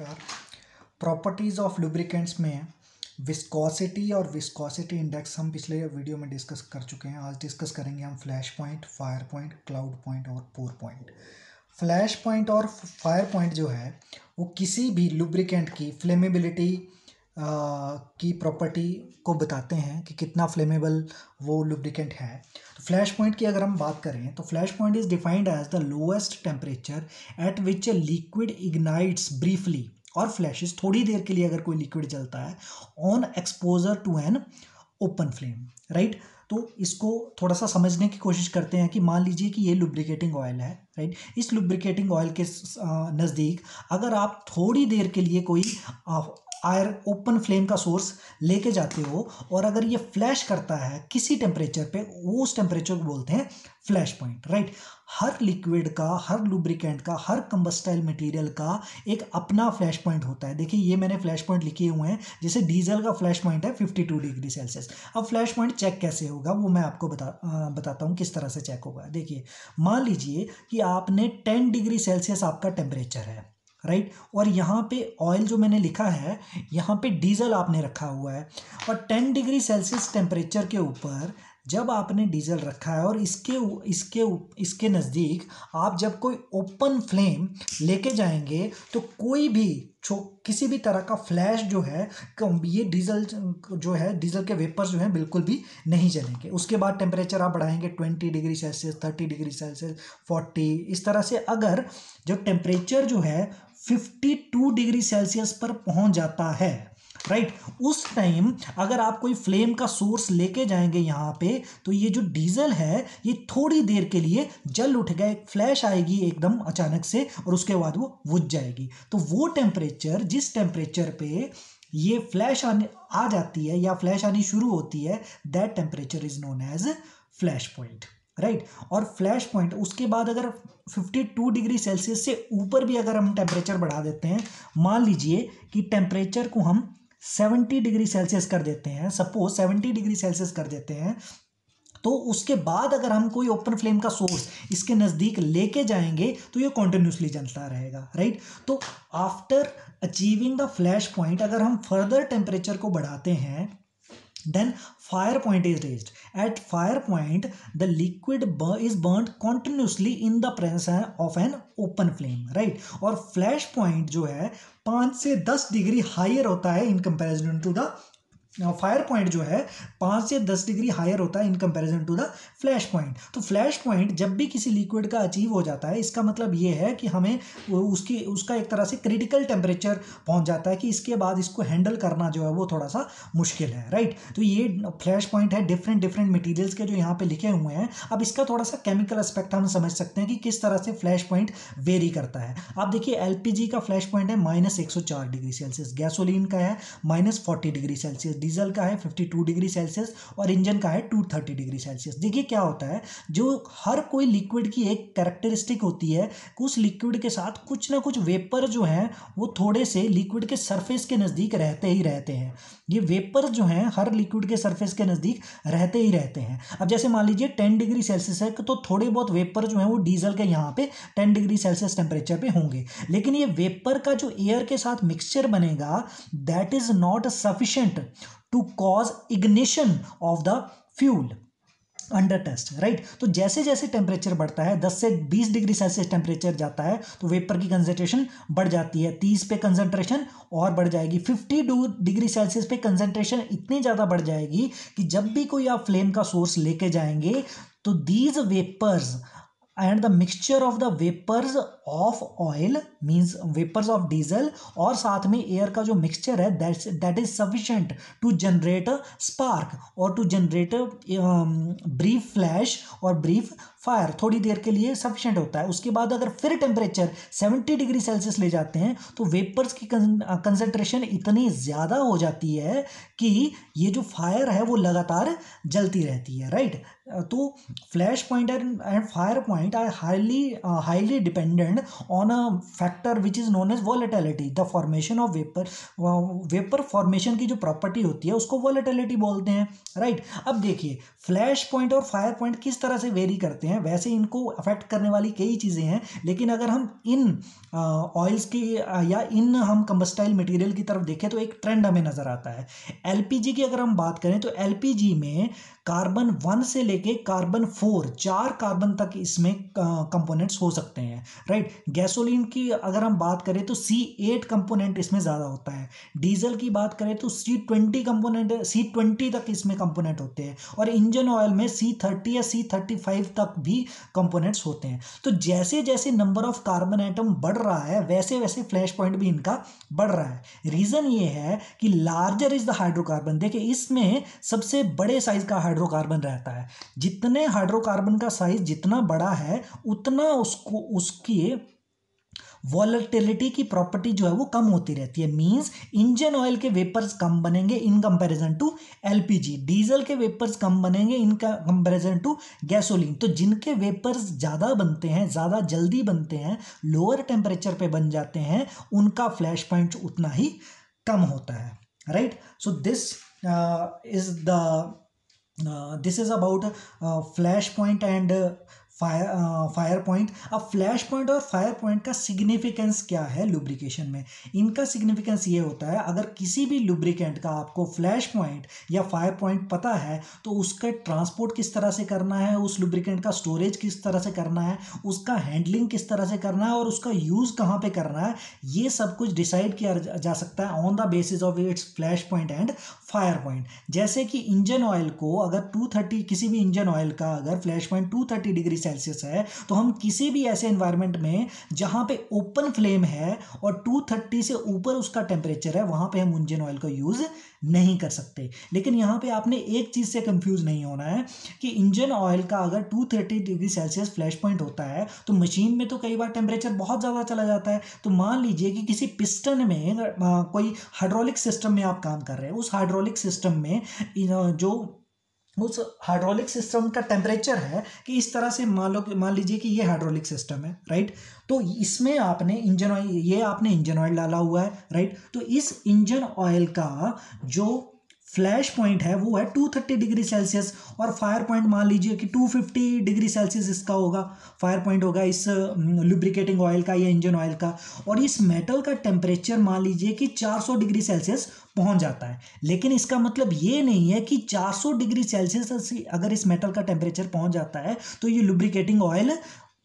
Properties of lubricants में viscosity और viscosity index हम पिछले वीडियो में डिस्कस कर चुके हैं। आज डिस्कस करेंगे हम flash point fire point cloud point और पोर पॉइंट फ्लैश पॉइंट और फायर पॉइंट जो है, वो किसी भी लुब्रिकेंट की फ्लेमेबिलिटी की प्रॉपर्टी को बताते हैं कि कितना फ्लेमेबल वो लुब्रिकेंट है। तो फ्लैश पॉइंट की अगर हम बात करें तो flash point is defined as the lowest temperature at which a liquid ignites briefly और फ्लैशेस थोड़ी देर के लिए अगर कोई लिक्विड जलता है on exposure to an open flame right तो इसको थोड़ा सा समझने की कोशिश करते हैं कि मान लीजिए कि ये लुब्रिकेटिंग ऑयल है राइट इस लुब्रिकेटिंग ऑयल के नज़दीक अगर आप थोड़ी देर के लिए कोई आयर ओपन फ्लेम का सोर्स लेके जाते हो और अगर ये फ्लैश करता है किसी टेम्परेचर पे वो उस टेम्परेचर को बोलते हैं फ्लैश पॉइंट राइट हर लिक्विड का हर लुब्रिकेंट का हर कंबस्टाइल मटेरियल का एक अपना फ्लैश पॉइंट होता है। देखिए ये मैंने फ्लैश पॉइंट लिखे हुए हैं जैसे डीजल का फ्लैश पॉइंट है 52 डिग्री सेल्सियस अब फ्लैश पॉइंट चेक कैसे होगा वो मैं आपको बता आ, बताता हूँ किस तरह से चेक होगा। देखिए मान लीजिए कि आपने 10 डिग्री सेल्सियस आपका टेम्परेचर है। राइट? और यहाँ पे ऑयल जो मैंने लिखा है, यहाँ पे डीजल आपने रखा हुआ है। और टेन डिग्री सेल्सियस टेम्परेचर के ऊपर जब आपने डीजल रखा है और इसके इसके इसके नज़दीक आप जब कोई ओपन फ्लेम लेके जाएँगे तो कोई भी छो किसी भी तरह का फ्लैश जो है ये डीजल जो है, डीजल के वेपर्स जो हैं बिल्कुल भी नहीं जलेंगे। उसके बाद टेम्परेचर आप बढ़ाएँगे twenty degree Celsius thirty degree Celsius forty इस तरह से अगर जो टेम्परेचर जो है फिफ्टी टू डिग्री सेल्सियस पर पहुँच जाता है राइट right? उस टाइम अगर आप कोई फ्लेम का सोर्स लेके जाएँगे यहाँ पे तो ये जो डीजल है, ये थोड़ी देर के लिए जल उठेगा एक फ्लैश आएगी एकदम अचानक से और उसके बाद वो बुझ जाएगी। तो वो टेम्परेचर जिस टेम्परेचर पे ये फ्लैश आने, आ जाती है या फ्लैश आनी शुरू होती है that temperature is known as flash point right और फ्लैश पॉइंट उसके बाद अगर 52 डिग्री सेल्सियस से ऊपर भी अगर हम टेम्परेचर बढ़ा देते हैं, मान लीजिए कि टेम्परेचर को हम 70 डिग्री सेल्सियस कर देते हैं, सपोज़ 70 डिग्री सेल्सियस कर देते हैं तो उसके बाद अगर हम कोई ओपन फ्लेम का सोर्स इसके नज़दीक लेके जाएँगे तो ये कॉन्टिन्यूसली जलता रहेगा राइट तो after achieving the flash point अगर हम फर्दर टेम्परेचर को बढ़ाते हैं, then fire point is raised. At fire point, the liquid is burnt continuously in the presence of an open flame, right? और flash point जो है पाँच से दस डिग्री हायर होता है in comparison to the fire point जो है, पाँच से दस डिग्री हायर होता है in comparison to the flash point तो फ्लैश पॉइंट जब भी किसी लिक्विड का अचीव हो जाता है, इसका मतलब ये है कि हमें उसकी, उसका एक तरह से क्रिटिकल टेम्परेचर पहुँच जाता है कि इसके बाद इसको हैंडल करना जो है वो थोड़ा सा मुश्किल है राइट तो ये फ्लैश पॉइंट है डिफरेंट डिफरेंट मटीरियल्स के जो यहाँ पर लिखे हुए हैं। अब इसका थोड़ा सा केमिकल एस्पेक्ट हम समझ सकते हैं कि किस तरह से फ्लैश पॉइंट वेरी करता है। आप देखिए एलपीजी का फ्लैश पॉइंट है माइनस डिग्री सेल्सियस गैसोलीन का है माइनस डिग्री सेल्सियस डीजल का है 52 डिग्री सेल्सियस और इंजन का है 230 डिग्री सेल्सियस देखिए क्या होता है, जो हर कोई लिक्विड की एक कैरेक्टरिस्टिक होती है, उस लिक्विड के साथ कुछ ना कुछ वेपर जो हैं, वो थोड़े से लिक्विड के सरफेस के नज़दीक रहते ही रहते हैं। ये वेपर जो हैं, हर लिक्विड के सरफेस के नज़दीक रहते ही रहते हैं। अब जैसे मान लीजिए टेन डिग्री सेल्सियस है तो थोड़े बहुत वेपर जो है, वो डीजल के यहाँ पे टेन डिग्री सेल्सियस टेम्परेचर पे होंगे। लेकिन ये वेपर का जो एयर के साथ मिक्सचर बनेगा that is not sufficient to cause ignition of the fuel under test right तो जैसे जैसे टेम्परेचर बढ़ता है 10 से 20 डिग्री सेल्सियस टेम्परेचर जाता है तो वेपर की कंसेंट्रेशन बढ़ जाती है। 30 पे कंसेंट्रेशन और बढ़ जाएगी। 52 डिग्री सेल्सियस पे कंसेंट्रेशन इतनी ज़्यादा बढ़ जाएगी कि जब भी कोई आप फ्लेम का सोर्स लेके जाएँगे तो these vapours and the mixture of the vapours of oil means vapours of diesel और साथ में एयर का जो मिक्सचर है that is sufficient to generate spark और टू जनरेट ब्रीफ फ्लैश और ब्रीफ फायर थोड़ी देर के लिए सफिशेंट होता है। उसके बाद अगर फिर टेम्परेचर 70 डिग्री सेल्सियस ले जाते हैं तो वेपर्स की कंसनट्रेशन इतनी ज़्यादा हो जाती है कि ये जो फायर है, वो लगातार जलती रहती है राइट तो flash point and fire point are highly highly dependent on a factor factor which is known as volatility the formation of vapour vapour formation की जो प्रॉपर्टी होती है, उसको वॉलेटिलिटी बोलते हैं राइट right? अब देखिए फ्लैश पॉइंट और फायर पॉइंट किस तरह से वेरी करते हैं, वैसे इनको अफेक्ट करने वाली कई चीज़ें हैं, लेकिन अगर हम इन ऑयल्स की या इन हम कंबस्टाइल मटेरियल की तरफ़ देखें तो एक ट्रेंड हमें नज़र आता है एलपीजी की अगर हम बात करें तो एलपीजी में कार्बन वन से लेके कार्बन फोर, चार कार्बन तक इसमें कंपोनेंट्स हो सकते हैं राइट गैसोलीन की अगर हम बात करें तो सी एट कंपोनेंट इसमें ज़्यादा होता है। डीजल की बात करें तो C twenty component C twenty तक इसमें कंपोनेंट होते हैं और इंजन ऑयल में सी थर्टी या सी थर्टी फाइव तक भी कंपोनेंट्स होते हैं। तो जैसे जैसे नंबर ऑफ़ कार्बन आइटम बढ़ रहा है वैसे वैसे फ्लैश पॉइंट भी इनका बढ़ रहा है। रीज़न ये है कि लार्जर इज़ द हाइड्रोकार्बन देखिए, इसमें सबसे बड़े साइज़ का हाइड्रोकार्बन रहता है। जितने हाइड्रोकार्बन का साइज़ जितना बड़ा है, उतना उसको, उसकी वॉलेटिलिटी की प्रॉपर्टी जो है वो कम होती रहती है। मींस इंजन ऑयल के वेपर्स कम बनेंगे in comparison to LPG diesel के वेपर्स कम बनेंगे इन कंपैरिजन टू गैसोलीन तो जिनके वेपर्स ज़्यादा बनते हैं, ज़्यादा जल्दी बनते हैं लोअर टेम्परेचर पे बन जाते हैं, उनका फ्लैश पॉइंट उतना ही कम होता है। Right so this is the this is about flash point and fire fire point अब फ्लैश पॉइंट और फायर पॉइंट का सिग्निफिकेंस क्या है लुब्रिकेशन में? इनका सिग्निफिकेंस ये होता है, अगर किसी भी लुब्रिकेंट का आपको फ्लैश पॉइंट या फायर पॉइंट पता है तो उसका ट्रांसपोर्ट किस तरह से करना है, उस लुब्रिकेंट का स्टोरेज किस तरह से करना है, उसका हैंडलिंग किस तरह से करना है और उसका यूज़ कहाँ पर करना है, ये सब कुछ डिसाइड किया जा सकता है on the basis of its flash point and fire point. जैसे कि इंजन ऑयल को अगर 230 किसी भी इंजन ऑयल का अगर फ्लैश पॉइंट 230 डिग्री सेल्सियस है तो हम किसी भी ऐसे इन्वायरमेंट में जहाँ पे ओपन फ्लेम है और 230 से ऊपर उसका टेम्परेचर है, वहाँ पे हम इंजन ऑयल का यूज़ नहीं कर सकते। लेकिन यहाँ पे आपने एक चीज़ से कंफ्यूज नहीं होना है कि इंजन ऑयल का अगर 230 डिग्री सेल्सियस फ्लैश पॉइंट होता है तो मशीन में तो कई बार टेम्परेचर बहुत ज़्यादा चला जाता है। तो मान लीजिए कि किसी पिस्टन में कोई हाइड्रोलिक सिस्टम में आप काम कर रहे हैं, उस हाइड्रोलिक सिस्टम में जो उस हाइड्रोलिक सिस्टम का टेम्परेचर है कि इस तरह से मान लो मान लीजिए कि ये हाइड्रोलिक सिस्टम है राइट तो इसमें आपने इंजन ऑयल, ये आपने इंजन ऑयल डाला हुआ है राइट तो इस इंजन ऑयल का जो फ्लैश पॉइंट है, वो है 230 डिग्री सेल्सियस और फायर पॉइंट मान लीजिए कि 250 डिग्री सेल्सियस इसका होगा। फायर पॉइंट होगा इस लुब्रिकेटिंग ऑयल का, या इंजन ऑयल का। और इस मेटल का टेम्परेचर मान लीजिए कि 400 डिग्री सेल्सियस पहुँच जाता है। लेकिन इसका मतलब ये नहीं है कि 400 डिग्री सेल्सियस अगर इस मेटल का टेम्परेचर पहुँच जाता है तो ये लुब्रिकेटिंग ऑयल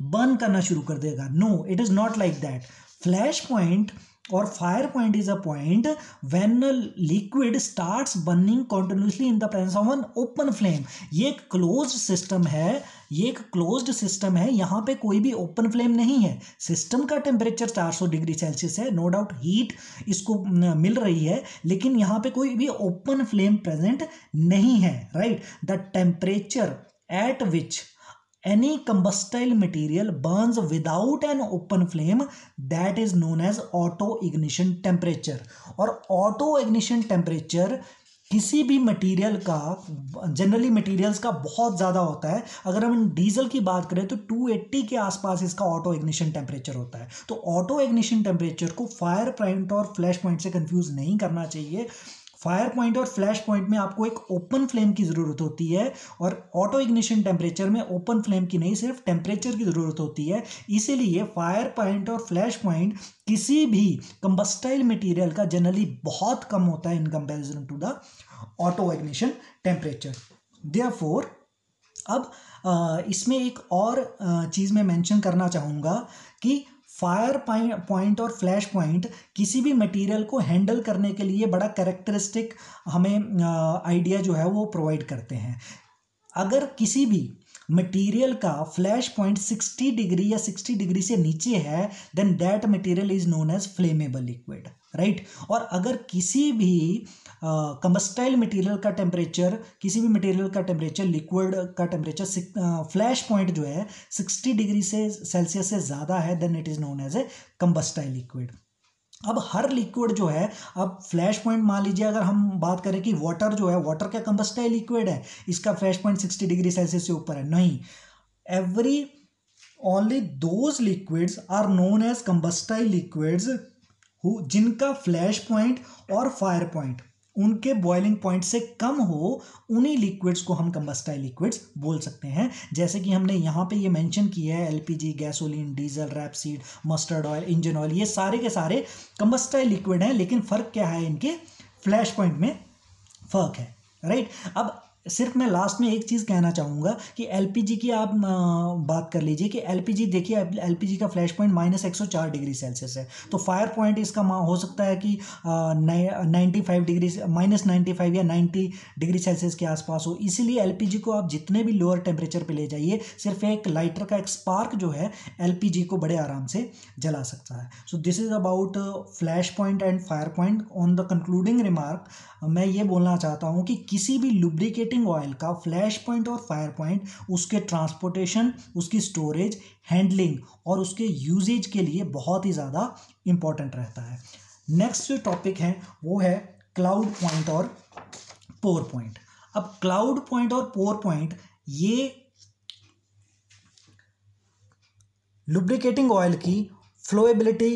बर्न करना शुरू कर देगा। No it is not like that flash point fire point is a point when a liquid starts burning continuously in the presence of an open flame. ये एक क्लोज्ड सिस्टम है, ये एक closed system है, यहाँ पे कोई भी ओपन फ्लेम नहीं है। सिस्टम का टेम्परेचर 400 डिग्री सेल्सियस है नो डाउट हीट इसको मिल रही है, लेकिन यहाँ पे कोई भी ओपन फ्लेम प्रेजेंट नहीं है right the temperature at which any combustible material burns without an open flame that is known as auto ignition temperature. और auto ignition temperature किसी भी मटेरियल का जनरली मटेरियल्स का बहुत ज़्यादा होता है। अगर हम डीजल की बात करें तो 280 के आसपास इसका ऑटो इग्निशन टेम्परेचर होता है। तो ऑटो इग्निशन टेम्परेचर को फायर पॉइंट और फ्लैश पॉइंट से कंफ्यूज नहीं करना चाहिए। फायर पॉइंट और फ्लैश पॉइंट में आपको एक ओपन फ्लेम की ज़रूरत होती है और ऑटो इग्निशन टेम्परेचर में ओपन फ्लेम की नहीं, सिर्फ़ टेम्परेचर की ज़रूरत होती है। इसीलिए फायर पॉइंट और फ्लैश पॉइंट किसी भी कंबस्टाइल मटेरियल का जनरली बहुत कम होता है in comparison to the auto ignition temperature therefore अब इसमें एक और चीज़ मैं मेंशन करना चाहूँगा कि फायर पॉइंट और फ्लैश पॉइंट किसी भी मटेरियल को हैंडल करने के लिए बड़ा करेक्टरिस्टिक हमें आइडिया जो है वो प्रोवाइड करते हैं। अगर किसी भी मटेरियल का फ्लैश पॉइंट 60 डिग्री या 60 डिग्री से नीचे है then that material is known as flammable liquid right और अगर किसी भी कम्बस्टाइल मटेरियल का टेम्परेचर किसी भी मटेरियल का टेम्परेचर लिक्विड का टेम्परेचर फ्लैश पॉइंट जो है सिक्सटी डिग्री से सेल्सियस से ज़्यादा है then it is known as a combustible liquid अब हर लिक्विड जो है, अब फ्लैश पॉइंट मान लीजिए अगर हम बात करें कि वाटर जो है वाटर क्या कम्बस्टाइल लिक्विड है? इसका flash point sixty degree Celsius से ऊपर है। नहीं। Every only those liquids are known as combustible liquids जिनका फ्लैश पॉइंट और फायर पॉइंट उनके बॉइलिंग पॉइंट से कम हो, उन्हीं लिक्विड्स को हम कम्बस्टाइल लिक्विड्स बोल सकते हैं। जैसे कि हमने यहाँ पे ये मेंशन किया है LPG gasoline diesel rapeseed mustard oil engine oil ये सारे के सारे कम्बस्टाइल लिक्विड हैं, लेकिन फ़र्क क्या है इनके? फ्लैश पॉइंट में फ़र्क है राइट अब सिर्फ़ मैं लास्ट में एक चीज़ कहना चाहूँगा कि एलपीजी की आप बात कर लीजिए कि एलपीजी देखिए एलपीजी का फ्लैश पॉइंट माइनस एक सौ चार डिग्री सेल्सियस है। तो फायर पॉइंट इसका हो सकता है कि ninety five degree minus ninety five या नाइन्टी डिग्री सेल्सियस के आसपास हो। इसीलिए एलपीजी को आप जितने भी लोअर टेम्परेचर पर ले जाइए, सिर्फ़ एक लाइटर का, एक स्पार्क जो है एलपीजी को बड़े आराम से जला सकता है। So this is about flash point and fire point on the concluding remark मैं ये बोलना चाहता हूँ कि किसी भी लुब्रिकेटिंग ऑयल का फ्लैश पॉइंट और फायर पॉइंट उसके ट्रांसपोर्टेशन उसकी स्टोरेज हैंडलिंग और उसके यूजेज के लिए बहुत ही ज़्यादा इंपॉर्टेंट रहता है। नेक्स्ट जो टॉपिक है, वो है क्लाउड पॉइंट और पोर पॉइंट अब क्लाउड पॉइंट और पोर पॉइंट ये लुब्रिकेटिंग ऑयल की फ्लोएबिलिटी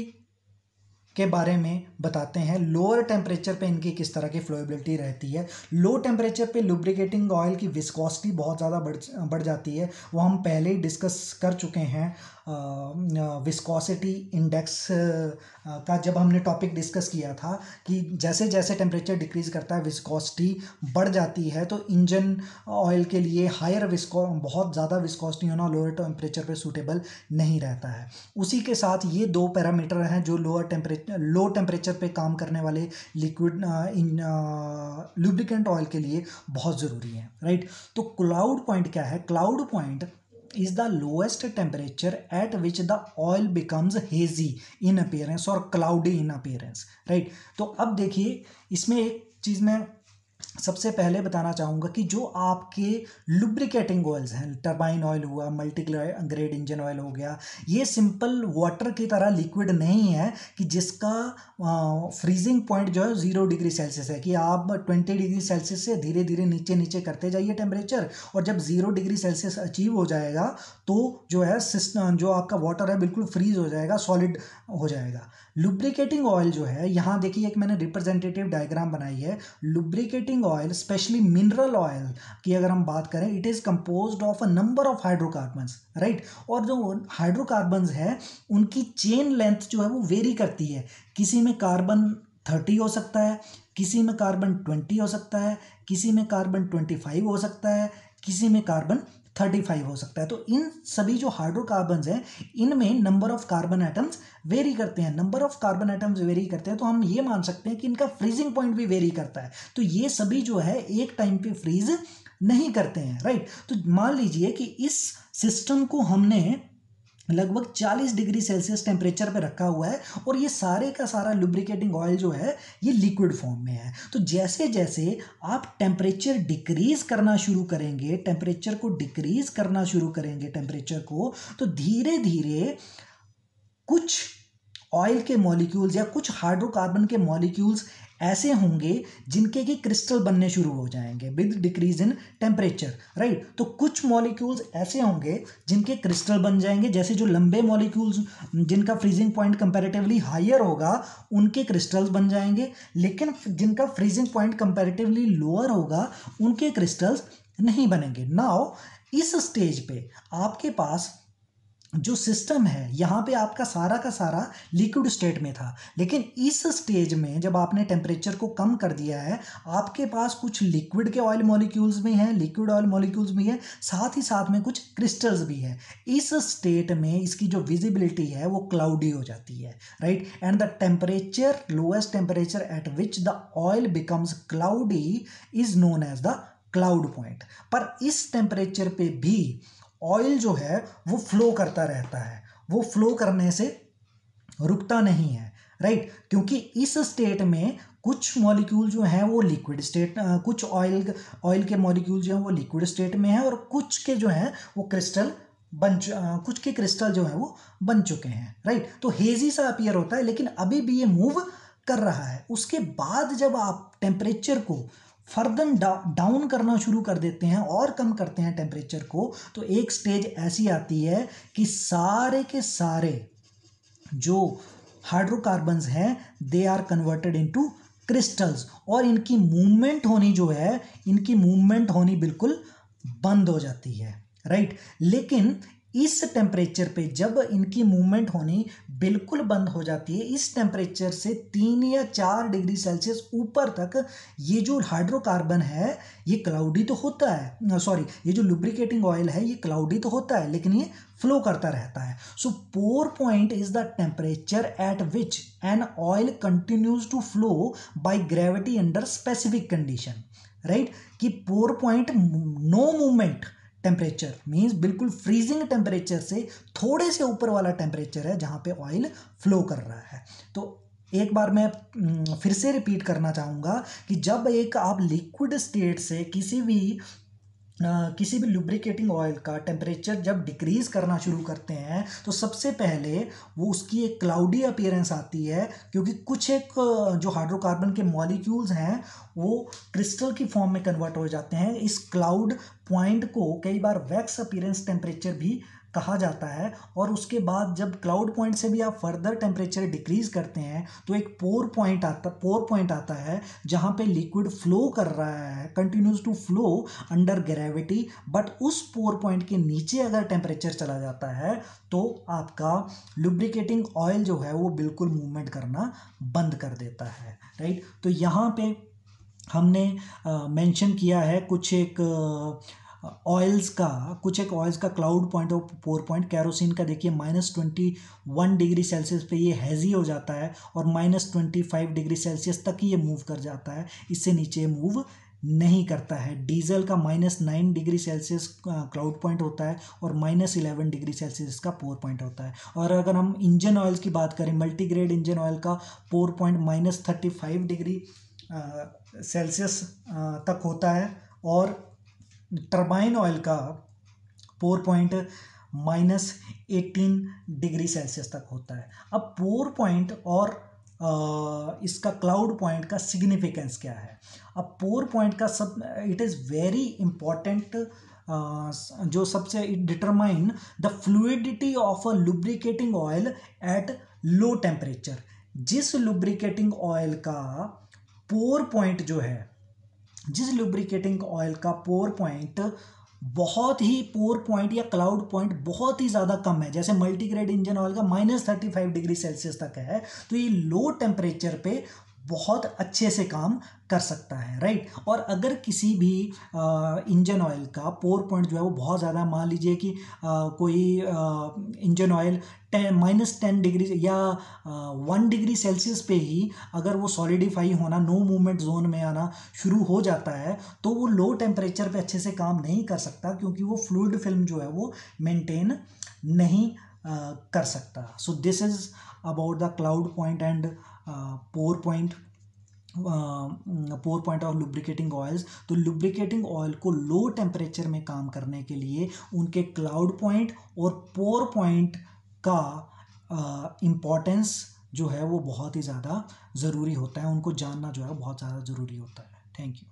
के बारे में बताते हैं लोअर टेम्परेचर पे इनकी किस तरह की फ्लोएबिलिटी रहती है। लो टेम्परेचर पे लुब्रिकेटिंग ऑयल की विस्कॉसिटी बहुत ज़्यादा बढ़ बढ़ जाती है। वो हम पहले ही डिस्कस कर चुके हैं। विस्कोसिटी इंडेक्स का जब हमने टॉपिक डिस्कस किया था कि जैसे जैसे टेम्परेचर डिक्रीज करता है विस्कोसिटी बढ़ जाती है तो इंजन ऑयल के लिए हायर विस्को बहुत ज़्यादा विस्कोसिटी होना लोअर टेम्परेचर पे सूटेबल नहीं रहता है। उसी के साथ ये दो पैरामीटर हैं जो लोअर टेम्परेचर लो टेम्परेचर पे काम करने वाले लिक्विड इन लुब्रिकेंट ऑयल के लिए बहुत ज़रूरी है राइट तो क्लाउड पॉइंट क्या है? Cloud point is the lowest temperature at which the oil becomes hazy in appearance और क्लाउडी इन अपेयरेंस राइट तो अब देखिए, इसमें एक चीज़ में सबसे पहले बताना चाहूँगा कि जो आपके लुब्रिकेटिंग ऑयल्स हैं टर्बाइन ऑयल हुआ मल्टी ग्रेड इंजन ऑयल हो गया, ये सिंपल वाटर की तरह लिक्विड नहीं है कि जिसका फ्रीजिंग पॉइंट जो है ज़ीरो डिग्री सेल्सियस है कि आप ट्वेंटी डिग्री सेल्सियस से धीरे धीरे नीचे नीचे करते जाइए टेम्परेचर और जब ज़ीरो डिग्री सेल्सियस अचीव हो जाएगा तो जो है सिस्टम जो आपका वाटर है बिल्कुल फ्रीज हो जाएगा सॉलिड हो जाएगा। लुब्रिकेटिंग ऑयल जो है, यहाँ देखिए एक मैंने रिप्रेजेंटेटिव डायग्राम बनाई है। Lubricating oil specially mineral oil की अगर हम बात करें it is compose of a number of hydrocarbons right और जो हाइड्रोकार्बन्स है, उनकी चेन लेंथ जो है वो वेरी करती है। किसी में कार्बन थर्टी हो सकता है, किसी में कार्बन ट्वेंटी हो सकता है, किसी में कार्बन ट्वेंटी फाइव हो सकता है किसी में कार्बन थर्टी फाइव हो सकता है। तो इन सभी जो हाइड्रोकार्बन हैं, इनमें number of carbon atoms vary करते हैं। Number of carbon atoms vary करते हैं तो हम ये मान सकते हैं कि इनका फ्रीजिंग पॉइंट भी वेरी करता है। तो ये सभी जो है, एक टाइम पे फ्रीज नहीं करते हैं राइट तो मान लीजिए कि इस सिस्टम को हमने लगभग 40 डिग्री सेल्सियस टेम्परेचर पे रखा हुआ है और ये सारे का सारा लुब्रिकेटिंग ऑयल जो है, ये लिक्विड फॉर्म में है। तो जैसे जैसे आप टेम्परेचर डिक्रीज करना शुरू करेंगे टेम्परेचर को डिक्रीज करना शुरू करेंगे टेम्परेचर को तो धीरे धीरे कुछ ऑयल के मॉलिक्यूल्स या कुछ हाइड्रोकार्बन के मॉलिक्यूल्स ऐसे होंगे जिनके की क्रिस्टल बनने शुरू हो जाएँगे with decrease in temperature right तो कुछ मॉलिक्यूल्स ऐसे होंगे जिनके क्रिस्टल बन जाएँगे, जैसे जो लंबे मॉलिक्यूल्स जिनका फ्रीजिंग पॉइंट कंपैरेटिवली हायर होगा, उनके क्रिस्टल्स बन जाएँगे। लेकिन जिनका फ्रीजिंग पॉइंट कंपैरेटिवली लोअर होगा, उनके क्रिस्टल्स नहीं बनेंगे। नाउ इस स्टेज पे आपके पास जो सिस्टम है, यहाँ पे आपका सारा का सारा लिक्विड स्टेट में था। लेकिन इस स्टेज में जब आपने टेम्परेचर को कम कर दिया है, आपके पास कुछ लिक्विड के ऑयल मॉलिक्यूल्स भी हैं लिक्विड ऑयल मॉलिक्यूल्स भी हैं, साथ ही साथ में कुछ क्रिस्टल्स भी हैं। इस स्टेट में इसकी जो विजिबिलिटी है, वो क्लाउडी हो जाती है right and the temperature lowest temperature at which the oil becomes cloudy is known as the cloud point पर इस टेम्परेचर पे भी ऑयल जो है, वो फ्लो करता रहता है। वो फ्लो करने से रुकता नहीं है राइट क्योंकि इस स्टेट में कुछ मॉलिक्यूल जो हैं, वो लिक्विड स्टेट कुछ ऑयल ऑयल के मॉलिक्यूल जो हैं, वो लिक्विड स्टेट में हैं और कुछ के जो हैं, वो क्रिस्टल बन कुछ के क्रिस्टल जो है, वो बन चुके हैं राइट तो हेजी सा अपियर होता है, लेकिन अभी भी ये मूव कर रहा है। उसके बाद जब आप टेम्परेचर को फर्दर डाउन करना शुरू कर देते हैं और कम करते हैं टेम्परेचर को तो एक स्टेज ऐसी आती है कि सारे के सारे जो हाइड्रोकार्बन्स हैं they are converted into crystals और इनकी मूवमेंट होनी जो है, इनकी मूवमेंट होनी बिल्कुल बंद हो जाती है राइट लेकिन इस टेम्परेचर पे जब इनकी मूवमेंट होनी बिल्कुल बंद हो जाती है, इस टेम्परेचर से तीन या चार डिग्री सेल्सियस ऊपर तक ये जो हाइड्रोकार्बन है, ये क्लाउडी तो होता है। सॉरी ये जो लुब्रिकेटिंग ऑयल है, ये क्लाउडी तो होता है, लेकिन ये फ्लो करता रहता है। So pour point is the temperature at which an oil continues to flow by gravity under specific condition right कि pour point no movement temperature means बिल्कुल फ्रीजिंग टेम्परेचर से थोड़े से ऊपर वाला टेम्परेचर है जहाँ पे ऑयल फ्लो कर रहा है। तो एक बार मैं फिर से रिपीट करना चाहूँगा कि जब एक आप लिक्विड स्टेट से किसी भी किसी भी लुब्रिकेटिंग ऑयल का टेम्परेचर जब डिक्रीज़ करना शुरू करते हैं तो सबसे पहले वो उसकी एक क्लाउडी अपीयरेंस आती है, क्योंकि कुछ एक जो हाइड्रोकार्बन के मॉलिक्यूल्स हैं, वो क्रिस्टल की फॉर्म में कन्वर्ट हो जाते हैं। इस क्लाउड पॉइंट को कई बार वैक्स अपीयरेंस टेम्परेचर भी कहा जाता है और उसके बाद जब क्लाउड पॉइंट से भी आप फर्दर टेम्परेचर डिक्रीज करते हैं तो एक पोर पॉइंट आता पोर पॉइंट आता है जहाँ पे लिक्विड फ्लो कर रहा है continues to flow under gravity but उस पोर पॉइंट के नीचे अगर टेम्परेचर चला जाता है तो आपका लुब्रिकेटिंग ऑयल जो है वो बिल्कुल मूवमेंट करना बंद कर देता है राइट तो यहाँ पे हमने मेंशन किया है कुछ एक ऑयल्स का, कुछ एक ऑयल्स का क्लाउड पॉइंट और पोर पॉइंट कैरोसिन का देखिए minus twenty one degree Celsius पे ये हैज़ी हो जाता है और minus twenty five degree Celsius तक ही ये मूव कर जाता है। इससे नीचे मूव नहीं करता है। डीजल का minus nine degree Celsius cloud point होता है और माइनस इलेवन डिग्री सेल्सियस का पोर पॉइंट होता है। और अगर हम इंजन ऑयल्स की बात करें मल्टीग्रेड इंजन ऑयल का pour point minus thirty five degree Celsius तक होता है और टर्बाइन ऑयल का pour point minus eighteen degree Celsius तक होता है। अब पोर पॉइंट और आ, इसका क्लाउड पॉइंट का सिग्निफिकेंस क्या है? अब पोर पॉइंट का सब इट इज़ वेरी इंपॉर्टेंट जो सबसे it determine the fluidity of a lubricating oil at low temperature. जिस लुब्रिकेटिंग ऑयल का पोर पॉइंट जो है जिस लुब्रिकेटिंग ऑयल का पोर पॉइंट बहुत ही पोर पॉइंट या क्लाउड पॉइंट बहुत ही ज़्यादा कम है। जैसे मल्टीग्रेड इंजन ऑयल का minus thirty five degree Celsius तक है तो ये लो टेम्परेचर पे बहुत अच्छे से काम कर सकता है राइट और अगर किसी भी इंजन ऑयल का पोर पॉइंट जो है वो बहुत ज़्यादा मान लीजिए कि आ, कोई engine oil ten minus ten degree या वन डिग्री सेल्सियस पे ही अगर वो सॉलिडिफाई होना नो मूवमेंट जोन में आना शुरू हो जाता है तो वो लो टेम्परेचर पे अच्छे से काम नहीं कर सकता क्योंकि वो फ्लूड फ़िल्म जो है वो मेंटेन नहीं आ, कर सकता। So this is about the cloud point and pour point pour point of lubricating oils. तो लुब्रिकेटिंग ऑयल को लो टेम्परेचर में काम करने के लिए उनके क्लाउड पॉइंट और पोर पॉइंट का इम्पोर्टेंस जो है वो बहुत ही ज़्यादा ज़रूरी होता है। उनको जानना जो है बहुत ज़्यादा ज़रूरी होता है। Thank you